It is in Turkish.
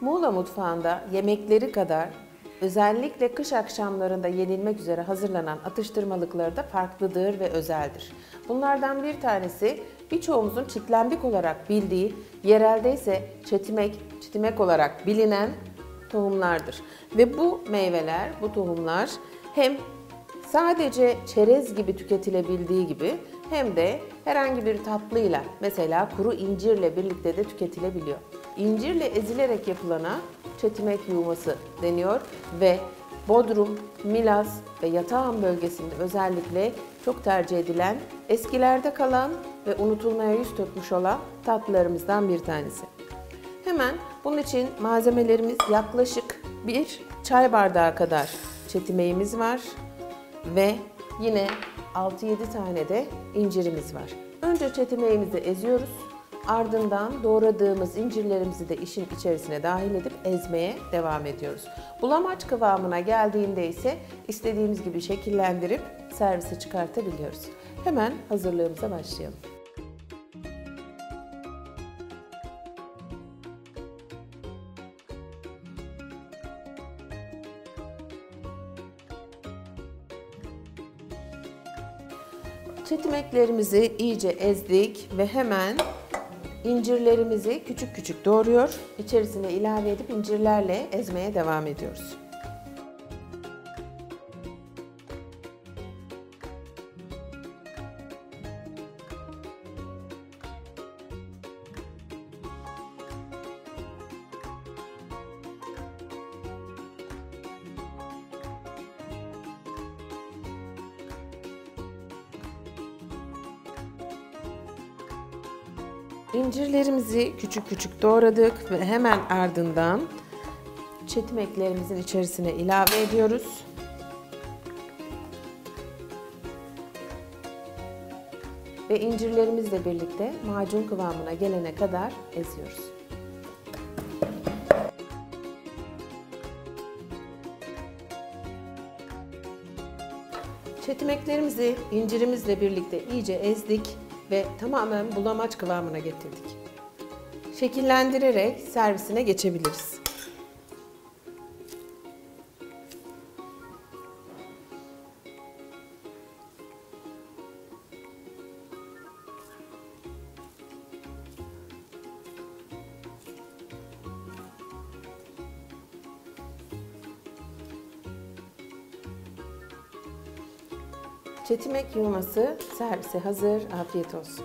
Muğla mutfağında yemekleri kadar özellikle kış akşamlarında yenilmek üzere hazırlanan atıştırmalıkları da farklıdır ve özeldir. Bunlardan bir tanesi birçoğumuzun çitlembik olarak bildiği, yerelde ise çetimek, çitimek olarak bilinen tohumlardır. Ve bu meyveler, bu tohumlar hem sadece çerez gibi tüketilebildiği gibi hem de herhangi bir tatlıyla mesela kuru incirle birlikte de tüketilebiliyor. İncirle ezilerek yapılana çetimek yuması deniyor ve Bodrum, Milas ve Yatağan bölgesinde özellikle çok tercih edilen, eskilerde kalan ve unutulmaya yüz tutmuş olan tatlılarımızdan bir tanesi. Hemen bunun için malzemelerimiz yaklaşık bir çay bardağı kadar çetimeğimiz var ve yine 6-7 tane de incirimiz var. Önce çetimeğimizi eziyoruz. Ardından doğradığımız incirlerimizi de işin içerisine dahil edip ezmeye devam ediyoruz. Bulamaç kıvamına geldiğinde ise istediğimiz gibi şekillendirip servise çıkartabiliyoruz. Hemen hazırlığımıza başlayalım. Çetimeklerimizi iyice ezdik ve hemen incirlerimizi küçük küçük doğruyor. İçerisine ilave edip incirlerle ezmeye devam ediyoruz. İncirlerimizi küçük küçük doğradık ve hemen ardından çetimeklerimizin içerisine ilave ediyoruz. Ve incirlerimizle birlikte macun kıvamına gelene kadar eziyoruz. Çetimeklerimizi incirimizle birlikte iyice ezdik ve tamamen bulamaç kıvamına getirdik. Şekillendirerek servisine geçebiliriz. Çetimek yuması servise hazır. Afiyet olsun.